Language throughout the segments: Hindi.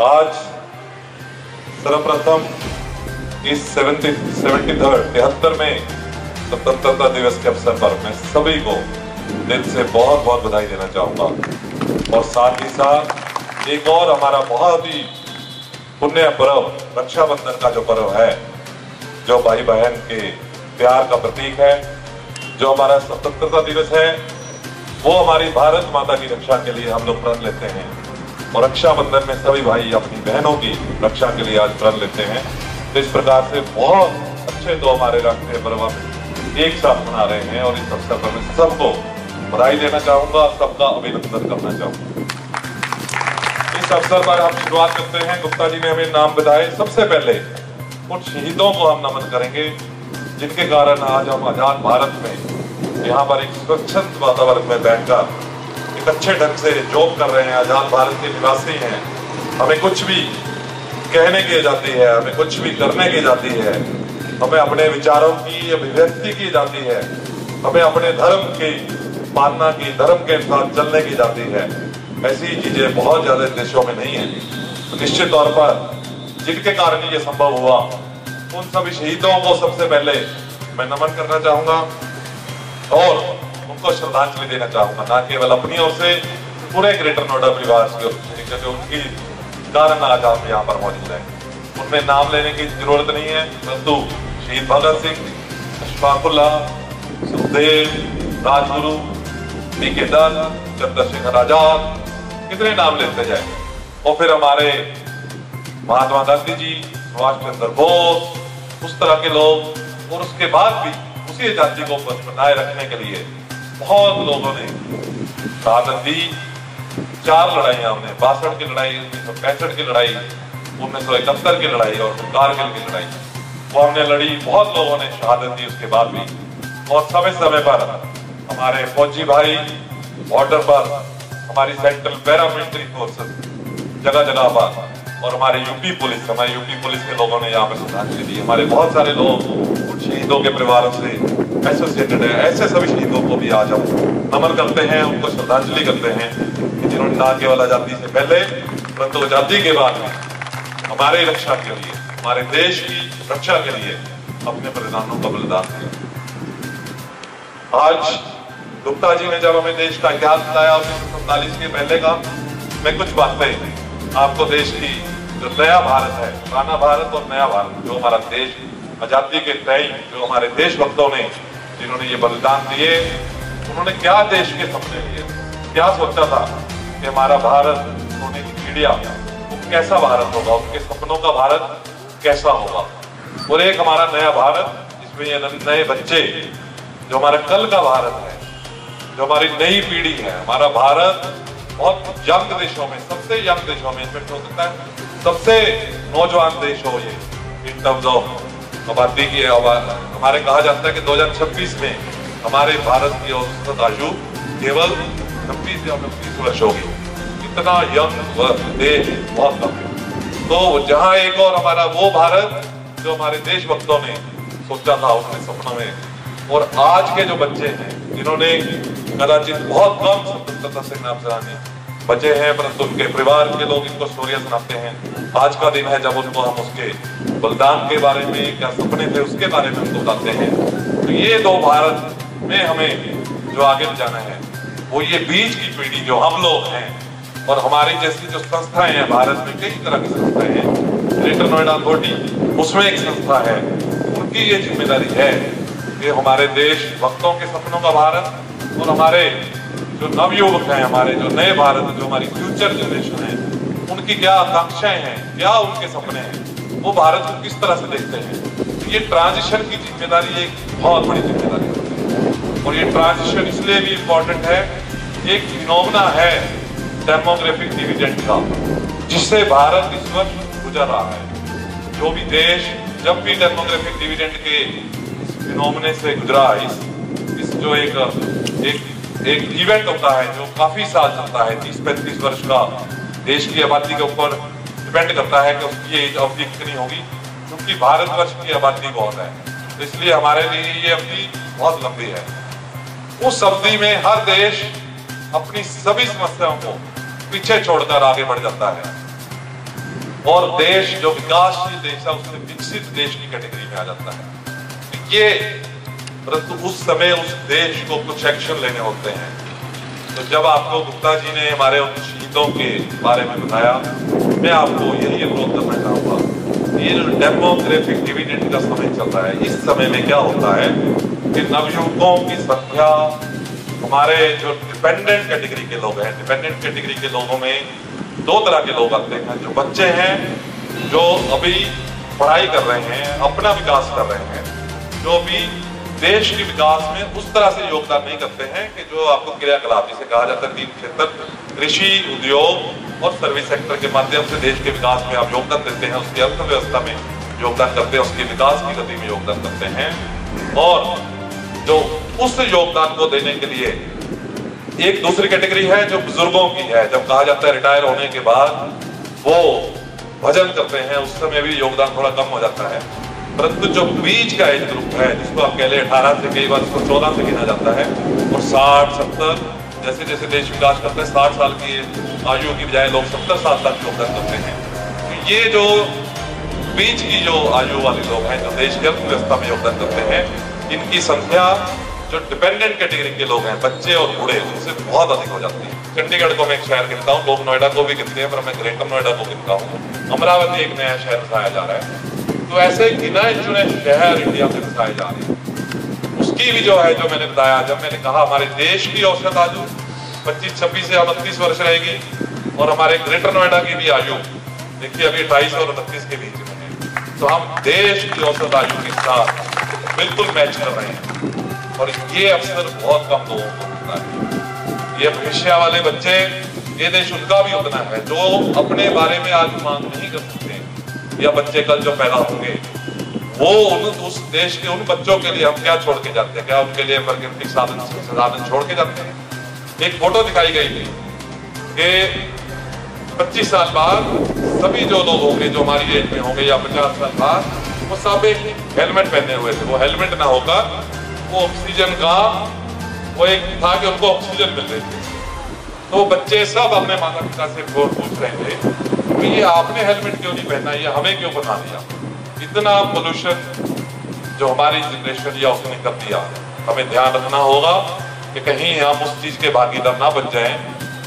आज सर्वप्रथम इस सेवेंटी सेवेंटी थर्ड तिहत्तर में स्वतंत्रता दिवस के अवसर पर मैं सभी को दिल से बहुत बहुत बधाई देना चाहूँगा। और साथ ही साथ एक और हमारा बहुत ही पुण्य पर्व रक्षाबंधन का जो पर्व है, जो भाई बहन के प्यार का प्रतीक है, जो हमारा स्वतंत्रता दिवस है, वो हमारी भारत माता की रक्षा के लिए हम लोग प्रण लेते हैं। और रक्षाबंधन में सभी भाई अपनी बहनों की रक्षा के लिए आज प्रण लेते हैं। तो इस प्रकार से बहुत अच्छे दो हमारे राष्ट्रीय पर्व एक साथ मना रहे हैं और इस अवसर पर मैं सबको बधाई देना चाहूँगा सबका अभिनंदन करना चाहूँगा। इस अवसर पर हम शुरुआत करते हैं। गुप्ता जी ने हमें नाम बताए। सबसे पहले उन शहीदों को हम नमन करेंगे, जिनके कारण आज हम आज़ाद भारत में यहाँ पर एक स्वच्छंद वातावरण में बैठकर अच्छे ढंग से जॉब कर रहे हैं, आज़ाद भारत के निवासी हैं। हमें कुछ भी कहने की जाती है, हमें कुछ भी करने की जाती है। हमें अपने विचारों की, अभिव्यक्ति की जाती है। हमें अपने धर्म की मानना की, धर्म के साथ चलने की जाती है। ऐसी चीज़ें बहुत ज़्यादा देशों में नहीं है। तो निश्चित तौर पर जिनके कारण ये संभव हुआ, उन सभी शहीदों को सबसे पहले मैं नमन करना चाहूँगा। और उनको श्रद्धांजलि देना चाहूँगा ना केवल अपनी ओर से, पूरे ग्रेटर नोएडा परिवार की ओर से क्योंकि उनकी कारण आज आप यहाँ पर मौजूद है। उनमें नाम लेने की ज़रूरत नहीं है, परंतु शहीद भगत सिंह, अशफाकुल्ला, सुखदेव, राजगुरु पी के दत्त चंद्रशेखर आज़ाद, कितने नाम लेते जाए। और फिर हमारे महात्मा गांधी जी सुभाष चंद्र बोस, उस तरह के लोग, और उसके बाद भी उसी आज़ादी को बनाए रखने के लिए बहुत लोगों ने साधन दी। चार लड़ाइयाँ हमने बासठ की लड़ाई, उन्नीस सौ पैंसठ की लड़ाई, उन्नीस सौ इकहत्तर की लड़ाई और कारगिल की लड़ाई। वो हमने लड़ी, बहुत लोगों ने शहादत दी, उसके बाद भी। और समय समय पर हमारे फौजी भाई, बॉर्डर पर हमारी सेंट्रल पैरामिलिट्री फोर्सेस, जगह जगह पर, और हमारे यूपी पुलिस, हमारे यूपी पुलिस के लोगों ने यहाँ पे श्रद्धांजलि दी। हमारे बहुत सारे लोग शहीदों के परिवारों से एसोसिएटेड है। ऐसे सभी शहीदों को भी आज हम नमन करते हैं उनको श्रद्धांजलि करते हैं कि जिन्होंने ना केवल आज़ादी से पहले, परंतु आज़ादी के बाद हमारे रक्षा के लिए, हमारे देश की रक्षा के लिए अपने बलिदानों का बलिदान दिया। आज गुप्ता जी ने जब हमें देश का इतिहास बताया उन्नीस सौ सैतालीस के पहले का, मैं कुछ बातें आपको देश की जो नया भारत है, पुराना भारत और नया भारत, जो हमारा देश, आज़ादी के तय, जो हमारे देशभक्तों ने जिन्होंने ये बलिदान दिए, उन्होंने क्या देश के सपने लिए क्या सोचा था कि हमारा भारत सोने की वो कैसा भारत होगा? उनके सपनों का भारत कैसा होगा? और एक हमारा नया भारत, जिसमें ये नए बच्चे, जो हमारा कल का भारत है, जो हमारी नई पीढ़ी है, हमारा भारत बहुत यंग देशों में, सबसे यंग देशों में इनफेक्ट हो सकता है? सबसे नौजवान देश हो ये इन टर्म्स ऑफ़ आबादी की हमारे कहा जाता है कि 2026 में हमारे भारत की औसत आयु केवल छब्बीस या उनतीस वर्ष होगी। इतना यंग देश बहुत कम है। तो जहाँ एक और हमारा वो भारत जो हमारे देशभक्तों ने सोचा था, अपने सपनों में, और आज के जो बच्चे हैं, जिन्होंने कदाचित बहुत कम स्वतंत्रता संग्राम चलाने बचे हैं, परंतु उनके परिवार के लोग इनको स्टोरिया सुनाते हैं। आज का दिन है जब उनको हम उसके बलिदान के बारे में, क्या सपने थे उसके बारे में हमको बताते हैं। तो ये दो भारत में हमें जो आगे जाना है, वो ये बीच की पीढ़ी जो हम लोग हैं और हमारी जैसी जो संस्थाएँ हैं, भारत में कई तरह की संस्थाएँ हैं। ग्रेटर नोएडा अथॉरिटी, उसमें एक संस्था है। उनकी ये ज़िम्मेदारी है कि हमारे देश भक्तों के सपनों का भारत और हमारे जो नवयुवक हैं, हमारे जो नए भारत, जो हमारी फ्यूचर जनरेशन है, उनकी क्या आकांक्षाएँ हैं, क्या उनके सपने हैं वो भारत को किस तरह से देखते हैं? ये ट्रांजिशन की ज़िम्मेदारी एक बहुत बड़ी ज़िम्मेदारी होती है। और ये ट्रांजिशन इसलिए भी इम्पोर्टेंट है एक फिनोमना है डेमोग्राफिक डिविडेंड का जिससे भारत इस वक्त गुजर रहा है। जो भी देश जब भी डेमोग्राफिक डिविडेंड के फिनोमने से गुजरा इस, इस जो एक एक एक इवेंट होता है जो काफ़ी साल चलता है तीस पैंतीस वर्ष का देश की आबादी के ऊपर डिपेंड करता है कि उसकी एज अवधि कितनी होगी, क्योंकि भारतवर्ष की आबादी बहुत है। तो इसलिए हमारे लिए ये अवधि बहुत लंबी है। उस अवधि में हर देश अपनी सभी समस्याओं को पीछे छोड़कर आगे बढ़ जाता है। और देश जो विकासशील देश है, उससे विकसित देश की कैटेगरी में आ जाता है। ये परंतु उस समय उस देश को कुछ एक्शन लेने होते हैं। तो जब आपको गुप्ता जी ने हमारे उन शहीदों के बारे में बताया। मैं आपको यही अनुरोध करना चाहूँगा ये जो डेमोग्राफिक डिविडेंड का समय चल रहा है, इस समय में क्या होता है कि नवयुवकों की संख्या, हमारे जो डिपेंडेंट कैटेगरी के लोग हैं डिपेंडेंट कैटेगरी के लोगों में दो तरह के लोग आते हैं। जो बच्चे हैं, जो अभी पढ़ाई कर रहे हैं, अपना विकास कर रहे हैं, जो अभी देश के विकास में उस तरह से योगदान नहीं करते हैं कि जो आपको क्रियाकलाप, जिसे कहा जाता है तीन क्षेत्र, कृषि, उद्योग और सर्विस सेक्टर के माध्यम से देश के विकास में आप योगदान देते हैं, उसकी अर्थव्यवस्था में योगदान करते हैं, उसके विकास की गति में योगदान करते हैं। और जो उस योगदान को देने के लिए एक दूसरी कैटेगरी है जो बुज़ुर्गों की है, जब कहा जाता है रिटायर होने के बाद वो भजन करते हैं, उस समय भी योगदान थोड़ा कम हो जाता है। परंतु जो बीच का एज ग्रुप है, जिसको आप कह ले अठारह से कई बार उसको चौदह से गिना जाता है, और साठ, सत्तर जैसे जैसे देश विकास करते हैं, साठ साल की आयु की बजाय लोग सत्तर साल तक योगदान करते हैं। तो ये जो बीच की जो आयु वाले लोग हैं, जो देश की अर्थव्यवस्था में योगदान करते हैं, इनकी संख्या जो डिपेंडेंट कैटेगरी के लोग हैं, बच्चे और बूढ़े, उनसे बहुत अधिक हो जाती है। चंडीगढ़ को मैं एक शहर गिनता हूँ, लोग नोएडा को भी गिनते हैं, पर मैं ग्रेटर नोएडा को गिनता हूँ। अमरावती एक नया शहर बताया जा रहा है। तो ऐसे गिना चुने शहर इंडिया में बताए जा रहे हैं। उसकी भी जो है, जो मैंने बताया, जब मैंने कहा, हमारे देश की औसत आयु पच्चीस, छब्बीस से उनतीस वर्ष रहेगी और हमारे ग्रेटर नोएडा की भी आयु, देखिए, अभी अट्ठाईस और उनतीस के बीच में है। तो हम देश की औसत आयु के साथ बिल्कुल मैच कर रहे हैं। और ये अवसर बहुत कम लोगों को मिलता है। ये भविष्य वाले बच्चे, ये देश उनका भी उतना है, जो अपने बारे में आज मांग नहीं कर सकते। या बच्चे कल जो पैदा होंगे, वो उन उस देश के उन बच्चों के लिए हम क्या छोड़ के जाते हैं? क्या उनके लिए प्राकृतिक साधन साधन छोड़ के जाते हैं? एक फ़ोटो दिखाई गई थी कि 25 साल बाद सभी जो लोग होंगे, जो हमारी एज में होंगे या 50 साल बाद, वो सब एक हेलमेट पहने हुए थे। वो हेलमेट ना होकर वो ऑक्सीजन का, वो एक था कि उनको ऑक्सीजन मिल रही थी। तो बच्चे सब अपने माता पिता से पूछ रहे थे कि ये आपने हेलमेट क्यों नहीं पहना ये हमें क्यों बना दिया? इतना पोल्यूशन जो हमारी जनरेशन या उसने कर दिया। हमें ध्यान रखना होगा कि कहीं हम उस चीज़ के भागीदार ना बन जाएँ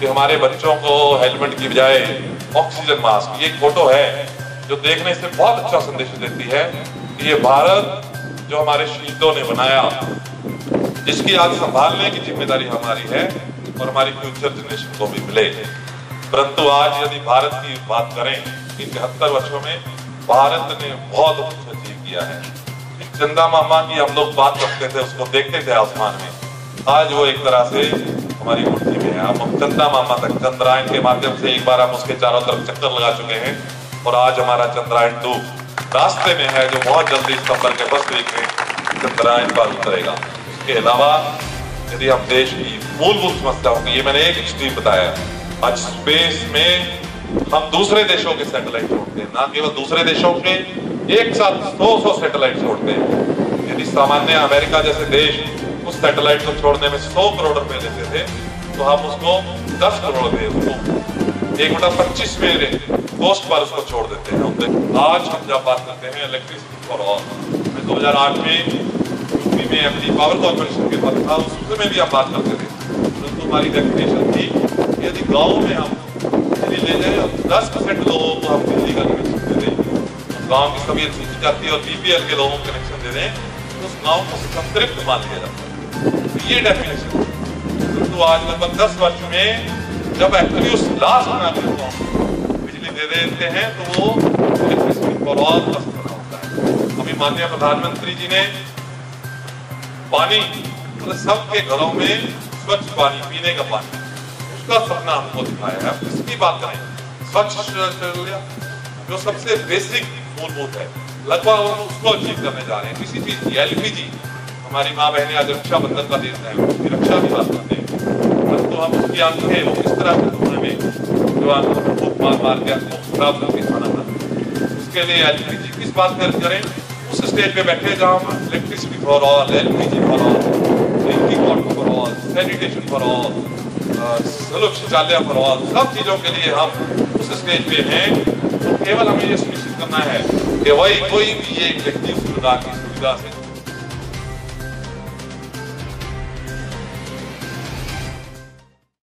कि हमारे बच्चों को हेलमेट की बजाय ऑक्सीजन मास्क ये फ़ोटो है जो देखने से बहुत अच्छा संदेश देती है कि ये भारत जो हमारे शहीदों ने बनाया, जिसकी आज संभालने की ज़िम्मेदारी हमारी है और हमारी फ्यूचर जनरेशन को भी मिले। परंतु आज यदि भारत की बात करें इकहत्तर वर्षों में भारत ने बहुत कुछ अचीव किया है। चंदा मामा की हम लोग बात करते थे, उसको देखते थे आसमान में। आज वो एक तरह से हमारी मुट्ठी में है। हम चंदा मामा तक, चंद्रायन के माध्यम से एक बार हम उसके चारों तरफ़ चक्कर लगा चुके हैं और आज हमारा चंद्रायन टू रास्ते में है जो बहुत जल्दी सितंबर के फ़र्स्ट वीक में चंद्रायन पर उतरेगा। इसके अलावा यदि हम देश की मूलभूत समस्याओं की, ये मैंने एक स्ट्रीम बताया। आज स्पेस में हम दूसरे देशों के सैटेलाइट छोड़ते हैं, ना केवल दूसरे देशों के, एक साथ सौ सौ सैटेलाइट छोड़ते हैं। यदि सामान्य अमेरिका जैसे देश उस सैटेलाइट को छोड़ने में सौ करोड़ रुपए देते थे तो हम उसको दस करोड़ दे उसको, एक बटा पच्चीस में पोस्ट पर उसको छोड़ देते हैं। आज हम जब बात करते हैं इलेक्ट्रिसिटी फॉर ऑल मैं 2008 में यूपी में एमडी पावर कॉर्पोरेशन के पद था, उस में भी हम बात करते थे, परंतु हमारी डेफिनेशन थी यदि गाँव में हम दिल्ली ले जाए दस परसेंट लोगों को हम बिजली का कनेक्शन दे दें तो गाँव की तबीयत सूझ जाती है और बीपीएल के लोगों को कनेक्शन दे दें तो उस गाँव को संतृप्त मान लिया जाता है। तो ये डेफिनेशन परंतु आज लगभग दस वर्ष में जब एक्चुअली उस लास्ट नागरिक को दे देते हैं तो वो होता है। अभी माननीय प्रधानमंत्री जी ने पानी मतलब सबके घरों में स्वच्छ पानी, पीने का पानी। उसका सपना हमको दिखाया है इसकी बात करें स्वच्छ जो सबसे बेसिक मूलभूत है लगभग हम उसको अचीव करने जा रहे हैं किसी चीज़ की एलपीजी हमारी माँ बहने आज रक्षाबंधन का दिन है उसकी रक्षा भी बात करते हैं परंतु हम उसकी आँखें वो किस तरह से धोने में जो आपको मार मार के आपको खराब करके खाना था उसके लिए एलपीजी किस बात कर करें उस स्टेज पे बैठे जहाँ हम electricity for all LPG for all drinking water for all sanitation for all Sulabh Shauchalaya for सब चीज़ों के लिए हम उस स्टेज पे हैं। तो केवल हमें ये सुनिश्चित करना है कि वही कोई भी एक व्यक्ति सुविधा की सुविधा से